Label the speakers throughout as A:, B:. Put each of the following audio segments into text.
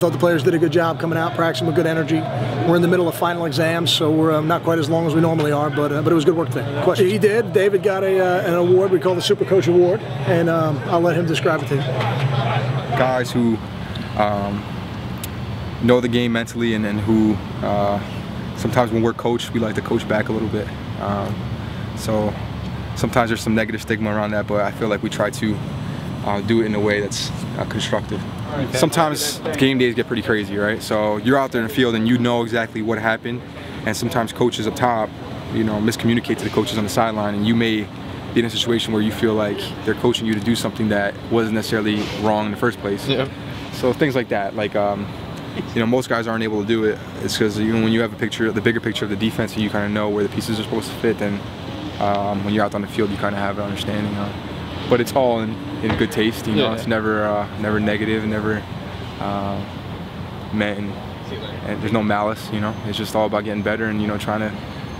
A: Thought the players did a good job coming out, practicing with good energy. We're in the middle of final exams, so we're um, not quite as long as we normally are, but uh, but it was good work today. Question. He did. David got a uh, an award we call the Super Coach Award, and um, I'll let him describe it to you.
B: Guys who um, know the game mentally and, and who uh, sometimes when we're coached, we like to coach back a little bit. Um, so sometimes there's some negative stigma around that, but I feel like we try to uh, do it in a way that's uh, constructive. Sometimes game days get pretty crazy, right? So you're out there in the field and you know exactly what happened, and sometimes coaches up top, you know, miscommunicate to the coaches on the sideline, and you may be in a situation where you feel like they're coaching you to do something that wasn't necessarily wrong in the first place.
C: Yeah.
B: So things like that, like um, you know, most guys aren't able to do it. It's because even when you have a picture, the bigger picture of the defense, and you kind of know where the pieces are supposed to fit, then um, when you're out on the field, you kind of have an understanding. Of, but it's all in, in good taste. You know,
C: Yeah.
B: it's never uh, never negative, never uh, meant. And there's no malice. You know, it's just all about getting better and you know trying to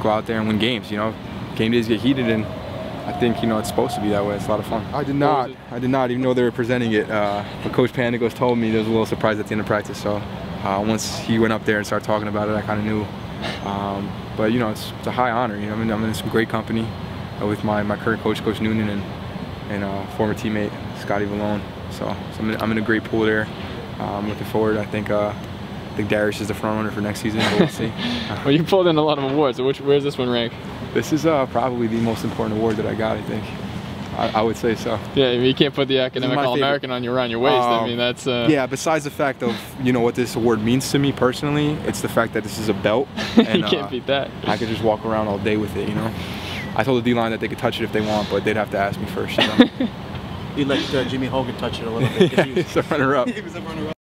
B: go out there and win games. You know, game days get heated and. I think you know it's supposed to be that way. It's a lot of fun. I did not. I did not even know they were presenting it. Uh, but Coach Panagos told me. There was a little surprise at the end of practice. So uh, once he went up there and started talking about it, I kind of knew. Um, but you know, it's, it's a high honor. You know, I'm in, I'm in some great company uh, with my, my current coach, Coach Noonan, and and uh, former teammate Scotty Vallone. So, so I'm, in, I'm in a great pool there. Um, looking forward. I think uh, I think Darius is the front runner for next season. But we'll see.
C: Well, you pulled in a lot of awards. So which, where's this one rank?
B: This is uh, probably the most important award that I got. I think. I, I would say so.
C: Yeah, I you can't put the academic All-American on your around your waist. I
B: Um,
C: mean, that's uh,
B: Yeah, besides the fact of you know what this award means to me personally, it's the fact that this is a belt, and
C: you can't
B: uh,
C: beat that.
B: I could just walk around all day with it. You know, I told the D line that they could touch it if they want, but they'd have to ask me first. You know?
D: He let uh, Jimmy Hogan touch it a little bit. he was-
B: it's a runner up.
D: he was a runner-up.